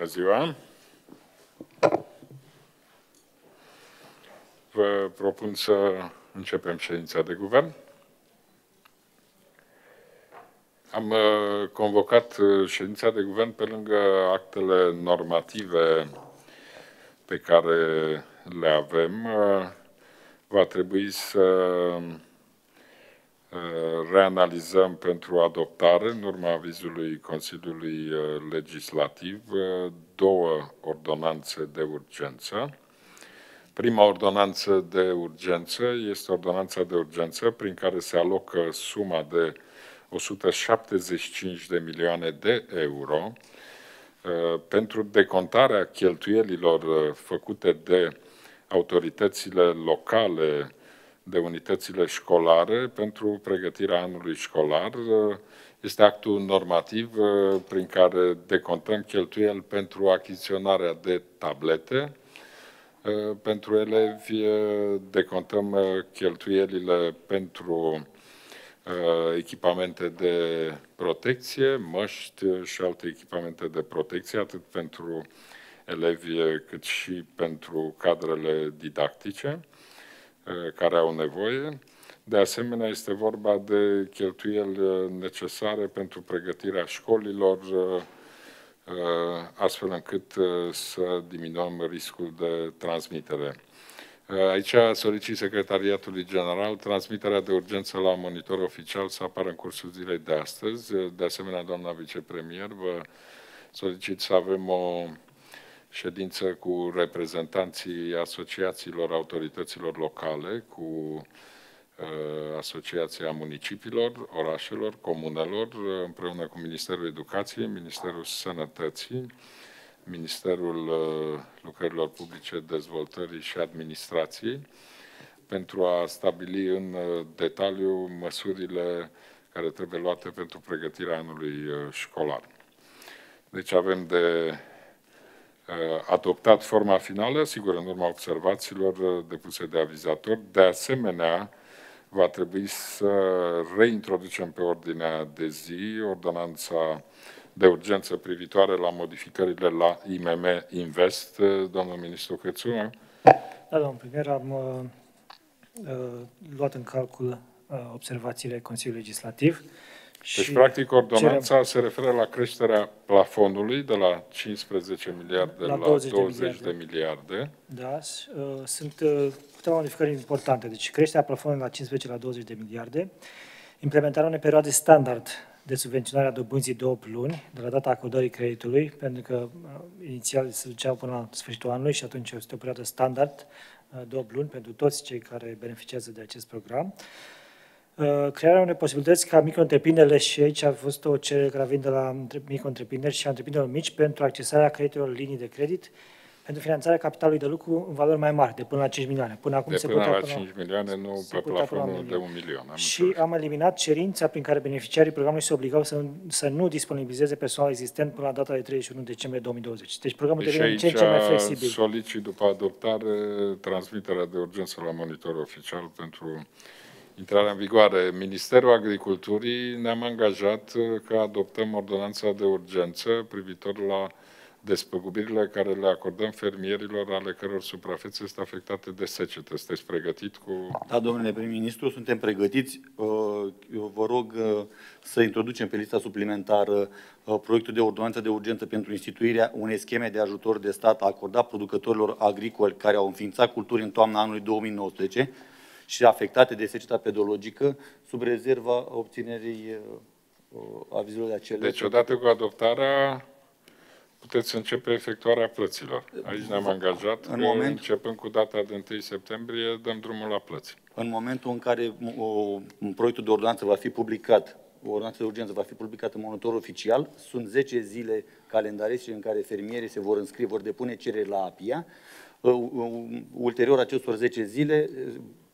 Bună ziua! Vă propun să începem ședința de guvern. Am uh, convocat uh, ședința de guvern pe lângă actele normative pe care le avem. Uh, va trebui să reanalizăm pentru adoptare, în urma avizului Consiliului Legislativ, două ordonanțe de urgență. Prima ordonanță de urgență este ordonanța de urgență prin care se alocă suma de 175 de milioane de euro uh, pentru decontarea cheltuielilor uh, făcute de autoritățile locale, de unitățile școlare pentru pregătirea anului școlar. Uh, este actul normativ prin care decontăm cheltuieli pentru achiziționarea de tablete, pentru elevi decontăm cheltuielile pentru Uh, echipamente de protecție, măști și alte echipamente de protecție, atât pentru elevi cât și pentru cadrele didactice uh, care au nevoie. De asemenea, este vorba de cheltuieli necesare pentru pregătirea școlilor, uh, astfel încât să diminuăm riscul de transmitere. Aici solicit Secretariatului General transmiterea de urgență la monitor oficial să apară în cursul zilei de astăzi. De asemenea, doamna vicepremier, vă solicit să avem o ședință cu reprezentanții asociațiilor autorităților locale, cu uh, Asociația Municipiilor, Orașelor, Comunelor, împreună cu Ministerul Educației, Ministerul Sănătății, Ministerul uh, Lucrărilor Publice, Dezvoltării și Administrației pentru a stabili în uh, detaliu măsurile care trebuie luate pentru pregătirea anului uh, școlar. Deci avem de adoptat forma finală, sigur, în urma observațiilor depuse de avizator. De asemenea, va trebui să reintroducem pe ordinea de zi ordonanța de urgență privitoare la modificările la IMM Invest. Domnul ministru Crețu? Da, domnul premier, am uh, uh, luat în calcul uh, observațiile Consiliului Legislativ. Deci, și practic, ordonanța cerem... se referă la creșterea plafonului de la 15 miliarde la 20, la 20 de, miliarde. de miliarde. Da, uh, sunt uh, câteva modificări importante. Deci, creșterea plafonului la 15 la 20 de miliarde, implementarea unei perioade standard de subvenționare a dobânzii de 8 luni, de la data acordării creditului, pentru că uh, inițial se duceau până la sfârșitul anului și atunci este o perioadă standard uh, de 8 luni pentru toți cei care beneficiază de acest program. Uh, crearea unei posibilități ca micro și aici a fost o cerere care vine de la micro și a întreprinderilor mici pentru accesarea creditelor linii de credit pentru finanțarea capitalului de lucru în valori mai mari, de până la 5 milioane. Până acum de se până la 5 milioane, nu pe plafonul de 1 milion. Am și înțeles. am eliminat cerința prin care beneficiarii programului se obligau să, să nu disponibilizeze personal existent până la data de 31 decembrie 2020. Deci programul deci devine ce ce mai flexibil. solicit după adoptare transmiterea de urgență la monitor oficial pentru intrarea în vigoare. Ministerul Agriculturii ne-am angajat că adoptăm ordonanța de urgență privitor la despăgubirile care le acordăm fermierilor ale căror suprafețe este afectate de secetă. Sunteți pregătit cu... Da, domnule prim-ministru, suntem pregătiți. Uh, eu vă rog uh, să introducem pe lista suplimentară uh, proiectul de ordonanță de urgență pentru instituirea unei scheme de ajutor de stat acordat producătorilor agricoli care au înființat culturi în toamna anului 2019 și afectate de seceta pedologică, sub rezerva obținerii avizului de acele. Deci, odată cu adoptarea, puteți începe efectuarea plăților. Aici ne-am angajat în că moment, începând cu data de 1 septembrie dăm drumul la plăți. În momentul în care o, un proiectul de ordonanță va fi publicat, o ordonanță de urgență va fi publicat în monitor oficial, sunt 10 zile calendaristice în care fermierii se vor înscrie, vor depune cereri la APIA. Uh, uh, ulterior acestor 10 zile,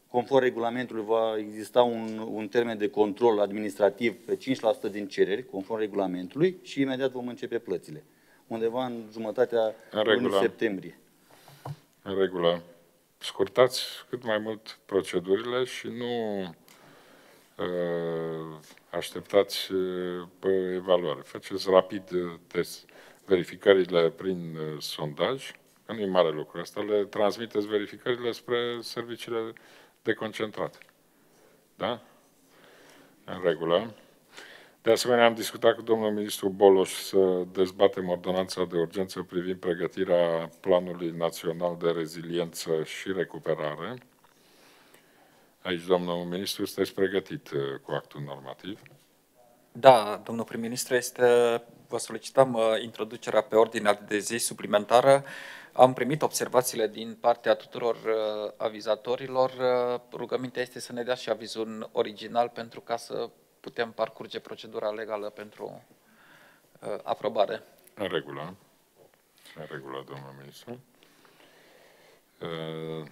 conform regulamentului, va exista un, un termen de control administrativ pe 5% din cereri, conform regulamentului, și imediat vom începe plățile undeva în jumătatea în lunii septembrie. În regulă. Scurtați cât mai mult procedurile și nu uh, așteptați uh, pe evaluare. Faceți rapid uh, test. verificările prin uh, sondaj, că nu e mare lucru asta, le transmiteți verificările spre serviciile deconcentrate. Da? În regulă. De asemenea, am discutat cu domnul ministru Boloș să dezbatem ordonanța de urgență privind pregătirea Planului Național de Reziliență și Recuperare. Aici, domnul ministru, sunteți pregătit uh, cu actul normativ. Da, domnul prim-ministru, este, vă solicităm uh, introducerea pe ordinea de zi suplimentară. Am primit observațiile din partea tuturor uh, avizatorilor. Uh, rugămintea este să ne dea și avizul original pentru ca să putem parcurge procedura legală pentru uh, aprobare. În regulă. În regulă, domnul ministru. Uh,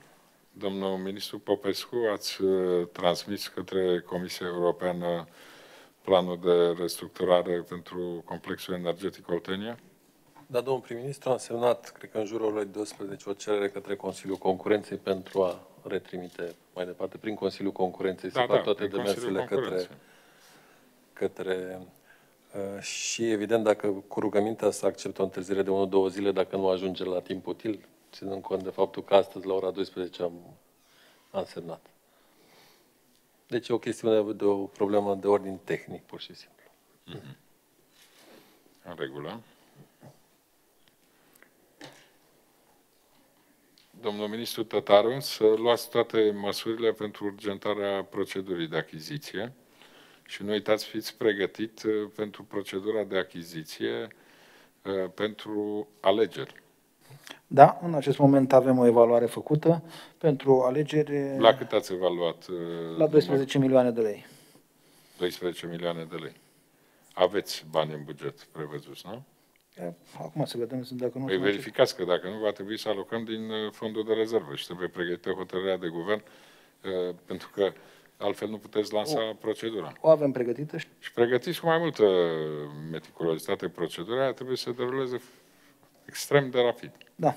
Domnul ministru Popescu, ați uh, transmis către Comisia Europeană planul de restructurare pentru complexul energetic Oltenia? Da, domnul prim-ministru, am semnat, cred că în jurul orei 12, o cerere către Consiliul Concurenței pentru a retrimite mai departe prin Consiliul Concurenței să Da, fac da, toate prin Consiliul demersurile către, Concurenței. către uh, și evident dacă cu rugămintea să acceptă o întârziere de 1-2 zile dacă nu ajunge la timp util, ținând cont de faptul că astăzi la ora 12 am, am semnat. Deci e o chestiune de, de o problemă de ordin tehnic, pur și simplu. În regulă. Domnul ministru Tătaru, să luați toate măsurile pentru urgentarea procedurii de achiziție și nu uitați, fiți pregătit uh, pentru procedura de achiziție uh, pentru alegeri. Da, în acest moment avem o evaluare făcută pentru alegeri La cât ați evaluat? uh, la 12 milioane de lei. 12 milioane de lei. Aveți bani în buget prevăzuți, nu? E, Acum să vedem dacă nu... Păi se mai- verificați că dacă nu, va trebui să alocăm din uh, fondul de rezervă și trebuie pregătită hotărârea de guvern, uh, pentru că altfel nu puteți lansa procedura. O avem pregătită și Și pregătiți cu mai multă meticulozitate procedura, aia trebuie să deruleze extrem de rapid. da,